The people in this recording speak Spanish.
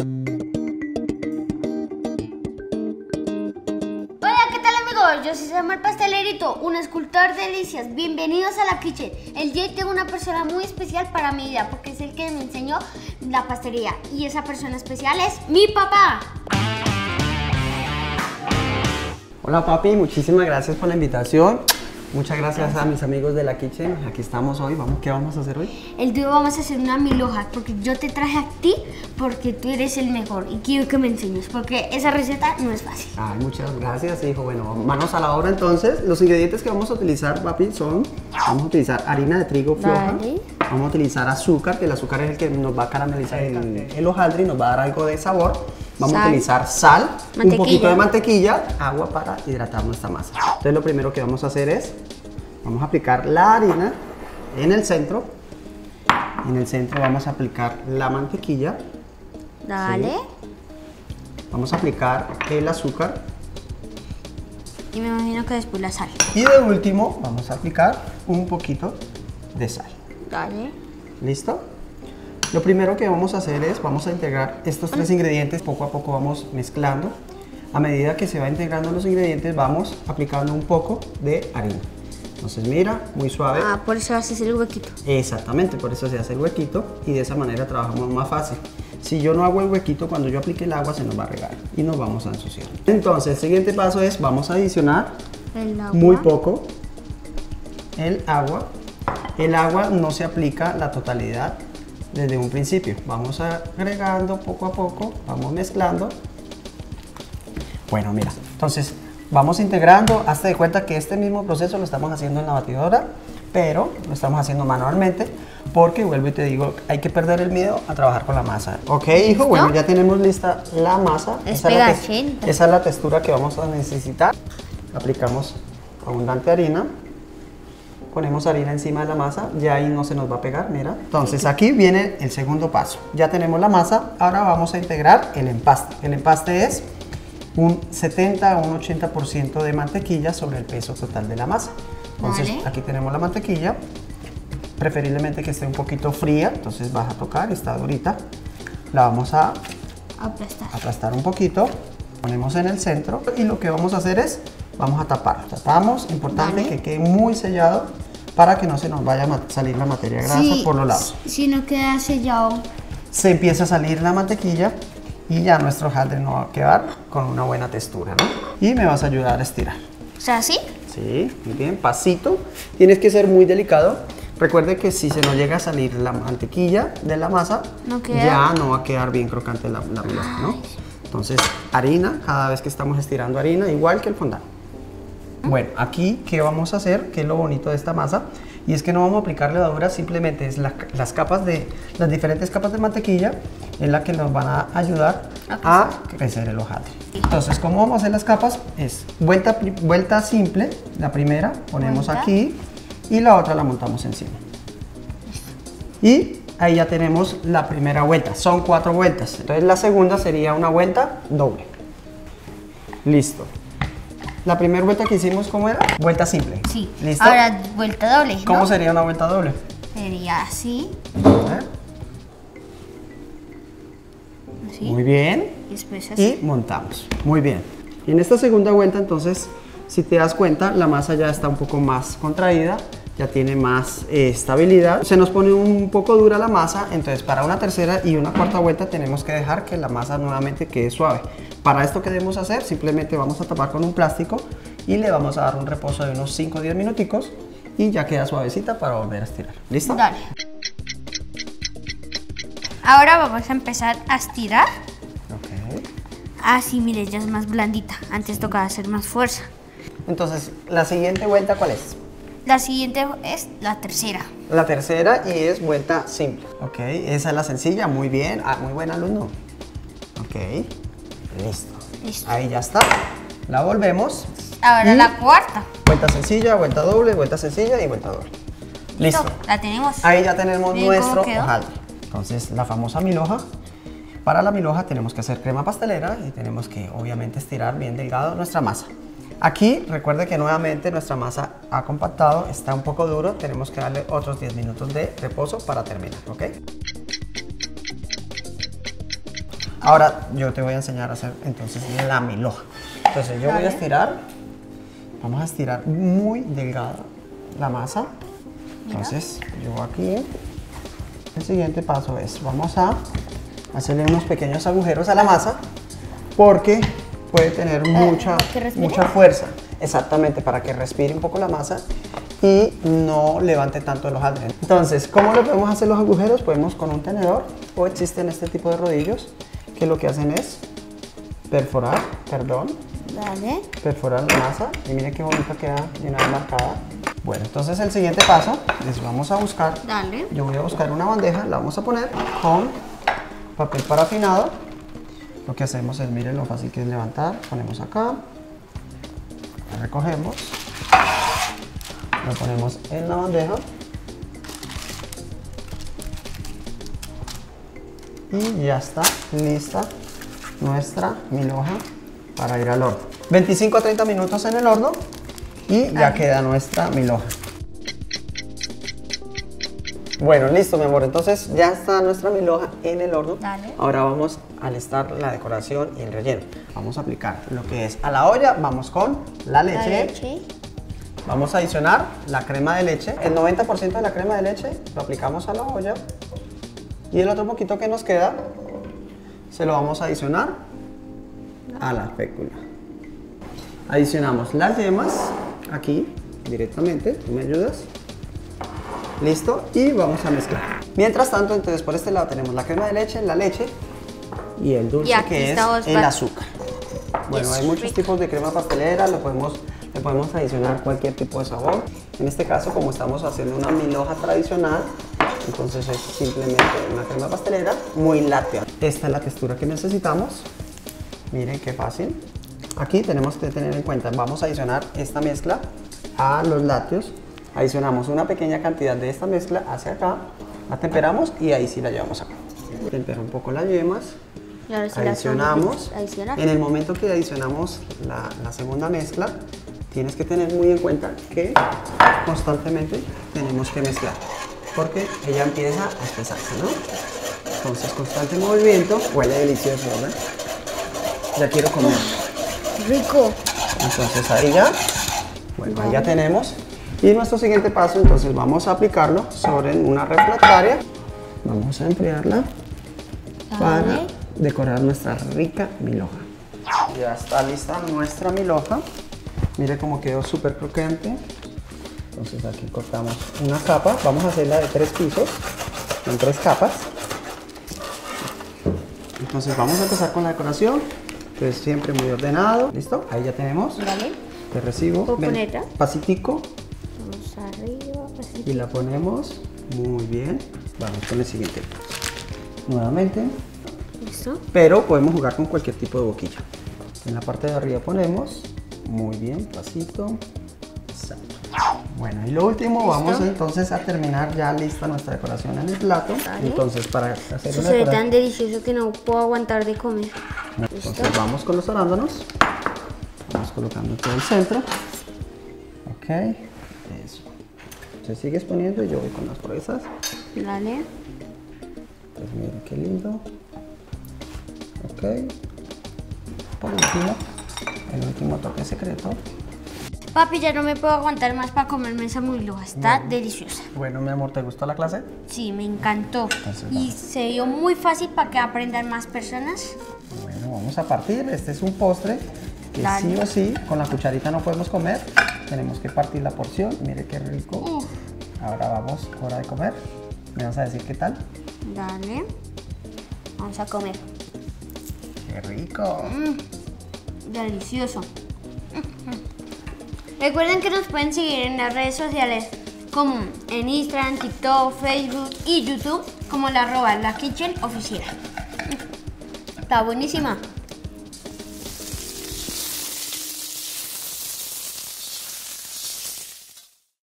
Hola, ¿qué tal amigos? Yo soy Samuel Pastelerito, un escultor de delicias. Bienvenidos a la Kitchen. El día tengo una persona muy especial para mi vida porque es el que me enseñó la pastelería. Y esa persona especial es mi papá. Hola papi, muchísimas gracias por la invitación. Muchas gracias, a mis amigos de la Kitchen. Aquí estamos hoy. Vamos, ¿Qué vamos a hacer hoy? El día vamos a hacer una milhoja porque yo te traje a ti porque tú eres el mejor y quiero que me enseñes porque esa receta no es fácil. Ay, muchas gracias, hijo. Bueno, manos a la obra entonces. Los ingredientes que vamos a utilizar, papi, son... Vamos a utilizar harina de trigo floja. Vale. Vamos a utilizar azúcar, que el azúcar es el que nos va a caramelizar el, el hojaldre y nos va a dar algo de sabor. Vamos a utilizar sal, un poquito de mantequilla, agua para hidratar nuestra masa. Entonces lo primero que vamos a hacer es, vamos a aplicar la harina en el centro. En el centro vamos a aplicar la mantequilla. Dale. Vamos a aplicar el azúcar. Y me imagino que después la sal. Y de último vamos a aplicar un poquito de sal. Dale. ¿Listo? Lo primero que vamos a hacer es, vamos a integrar estos tres ingredientes, poco a poco vamos mezclando. A medida que se va integrando los ingredientes, vamos aplicando un poco de harina. Entonces mira, muy suave. Ah, por eso haces el huequito. Exactamente, por eso se hace el huequito y de esa manera trabajamos más fácil. Si yo no hago el huequito, cuando yo aplique el agua se nos va a regar y nos vamos a ensuciar. Entonces el siguiente paso es, vamos a adicionar El agua. muy poco el agua. El agua no se aplica la totalidad desde un principio. Vamos agregando poco a poco, vamos mezclando. Bueno, mira, entonces vamos integrando. Hazte de cuenta que este mismo proceso lo estamos haciendo en la batidora, pero lo estamos haciendo manualmente porque, vuelvo y te digo, hay que perder el miedo a trabajar con la masa. Ok, hijo, bueno, ya tenemos lista la masa. Es Esa la esa es la textura que vamos a necesitar. Aplicamos abundante harina. Ponemos harina encima de la masa, ya ahí no se nos va a pegar, mira. Entonces aquí viene el segundo paso. Ya tenemos la masa, ahora vamos a integrar el empaste. El empaste es un 70 o un 80% de mantequilla sobre el peso total de la masa. Entonces Vale. aquí tenemos la mantequilla, preferiblemente que esté un poquito fría, entonces vas a tocar, está durita. La vamos a Aplastar. aplastar un poquito, ponemos en el centro y lo que vamos a hacer es, vamos a tapar. Tapamos, importante Vale. que quede muy sellado para que no se nos vaya a salir la materia grasa por los lados. Si no queda sellado. Se empieza a salir la mantequilla y ya nuestro hojaldre no va a quedar con una buena textura, ¿no? Y me vas a ayudar a estirar. O sea, ¿sí? Sí, muy bien, pasito. Tienes que ser muy delicado. Recuerde que si se nos llega a salir la mantequilla de la masa, No ya no va a quedar bien crocante la, la milhoja, ¿no? Entonces, harina, cada vez que estamos estirando harina, igual que el fondant. Bueno, aquí, ¿qué vamos a hacer? ¿Qué es lo bonito de esta masa? Y es que no vamos a aplicar levadura, simplemente es la- las capas de, las diferentes capas de mantequilla en la que nos van a ayudar a crecer el hojaldre. Entonces, ¿cómo vamos a hacer las capas? Es vuelta, vuelta simple, la primera ponemos Vuelta. aquí y la otra la montamos encima. Y ahí ya tenemos la primera vuelta, son cuatro vueltas. Entonces la segunda sería una vuelta doble. Listo. La primera vuelta que hicimos, ¿cómo era? Vuelta simple. Sí. ¿Listo? Ahora vuelta doble. ¿no? ¿Cómo sería una vuelta doble? Sería así. ¿Eh? Así. Muy bien. Y después así. Y montamos. Muy bien. Y en esta segunda vuelta, entonces, si te das cuenta, la masa ya está un poco más contraída, ya tiene más eh, estabilidad. Se nos pone un poco dura la masa, entonces para una tercera y una cuarta vuelta tenemos que dejar que la masa nuevamente quede suave. Para esto que debemos hacer, simplemente vamos a tapar con un plástico y le vamos a dar un reposo de unos 5 o 10 minuticos y ya queda suavecita para volver a estirar. ¿Listo? Dale. Ahora vamos a empezar a estirar. Ok. Así, mire, ya es más blandita. Antes tocaba hacer más fuerza. Entonces, la siguiente vuelta, ¿cuál es? La siguiente es la tercera. La tercera y es vuelta simple. Ok, esa es la sencilla, muy bien. Ah, muy buen alumno. Ok, listo. Listo. Ahí ya está. La volvemos. Ahora Y la cuarta. Vuelta sencilla, vuelta doble, vuelta sencilla y vuelta doble. Listo. La tenemos. Ahí ya tenemos nuestro hojaldre. Entonces, la famosa milhoja. Para la milhoja tenemos que hacer crema pastelera y tenemos que obviamente estirar bien delgado nuestra masa. Aquí recuerde que nuevamente nuestra masa ha compactado, está un poco duro, tenemos que darle otros 10 minutos de reposo para terminar, ¿ok? Ahora yo te voy a enseñar a hacer entonces la milhoja. Entonces yo voy a estirar, vamos a estirar muy delgada la masa. Entonces yo aquí, el siguiente paso es, vamos a hacerle unos pequeños agujeros a la masa porque puede tener mucha, ¿que respire? mucha fuerza. Exactamente, para que respire un poco la masa y no levante tanto el hojaldre. Entonces, ¿cómo le podemos hacer los agujeros? Podemos con un tenedor o existen este tipo de rodillos que lo que hacen es perforar, perdón, Dale. perforar la masa y miren qué bonita queda de una vez marcada. Bueno, entonces el siguiente paso es vamos a buscar, Dale. yo voy a buscar una bandeja, la vamos a poner con papel parafinado. Lo que hacemos es, miren lo fácil que es levantar, ponemos acá, la recogemos, lo ponemos en la bandeja y ya está lista nuestra milhoja para ir al horno. 25 a 30 minutos en el horno y ya queda nuestra milhoja. Bueno, listo, mi amor. Entonces ya está nuestra milhoja en el horno. Dale. Ahora vamos a alistar la decoración y el relleno. Vamos a aplicar lo que es a la olla. Vamos con la leche. La leche. Vamos a adicionar la crema de leche. El 90% de la crema de leche lo aplicamos a la olla. Y el otro poquito que nos queda se lo vamos a adicionar a la fécula. Adicionamos las yemas aquí directamente. ¿Tú me ayudas? Listo. Y vamos a mezclar. Mientras tanto, entonces por este lado tenemos la crema de leche, la leche y el dulce Y que es el azúcar. Bueno, hay muchos rico. tipos de crema pastelera, le podemos, le podemos adicionar cualquier tipo de sabor. En este caso, como estamos haciendo una milhoja tradicional, entonces es simplemente una crema pastelera muy láctea. Esta es la textura que necesitamos. Miren qué fácil. Aquí tenemos que tener en cuenta, vamos a adicionar esta mezcla a los lácteos. Adicionamos una pequeña cantidad de esta mezcla hacia acá, la temperamos y ahí sí la llevamos acá. Tempera un poco las yemas. La Adicionamos. En el momento que adicionamos la, la segunda mezcla, tienes que tener muy en cuenta que constantemente tenemos que mezclar, porque ella empieza a espesarse, ¿no? Entonces, constante movimiento, huele delicioso, ¿verdad? Ya quiero comer. Rico. Entonces ahí ya, bueno, ahí ya tenemos. Y nuestro siguiente paso, entonces vamos a aplicarlo sobre una refractaria. Vamos a enfriarla para decorar nuestra rica milhoja. Ya está lista nuestra milhoja. Mire cómo quedó súper crocante. Entonces aquí cortamos una capa. Vamos a hacerla de tres pisos, en tres capas. Entonces vamos a empezar con la decoración. Entonces siempre muy ordenado. ¿Listo? Ahí ya tenemos. Dale. Te recibo. Ven, pasitico. Así. Y la ponemos muy bien. Vamos con el siguiente. Nuevamente. Listo. Pero podemos jugar con cualquier tipo de boquilla. En la parte de arriba ponemos. Muy bien, pasito. Exacto. Bueno, y lo último, vamos entonces a terminar ya lista nuestra decoración en el plato. Vale. Entonces, para hacer Eso una se ve tan delicioso que no puedo aguantar de comer. Entonces, vamos con los arándanos. Vamos colocando todo el centro. Ok, eso. Se sigues poniendo y yo voy con las fresas. Dale. Pues miren qué lindo. Ok. Por último, el último toque secreto. Papi, ya no me puedo aguantar más para comerme esa milhoja. Está deliciosa. Bueno, mi amor, ¿te gustó la clase? Sí, me encantó. Entonces, Y se dio muy fácil para que aprendan más personas. Bueno, vamos a partir. Este es un postre que Dale. sí o sí, con la cucharita no podemos comer. Tenemos que partir la porción. Mire qué rico. Uf. Ahora vamos, hora de comer. ¿Me vas a decir qué tal? Dale. Vamos a comer. ¡Qué rico! Delicioso. Recuerden que nos pueden seguir en las redes sociales como en Instagram, TikTok, Facebook y YouTube como la arroba la kitchen oficial. Está buenísima.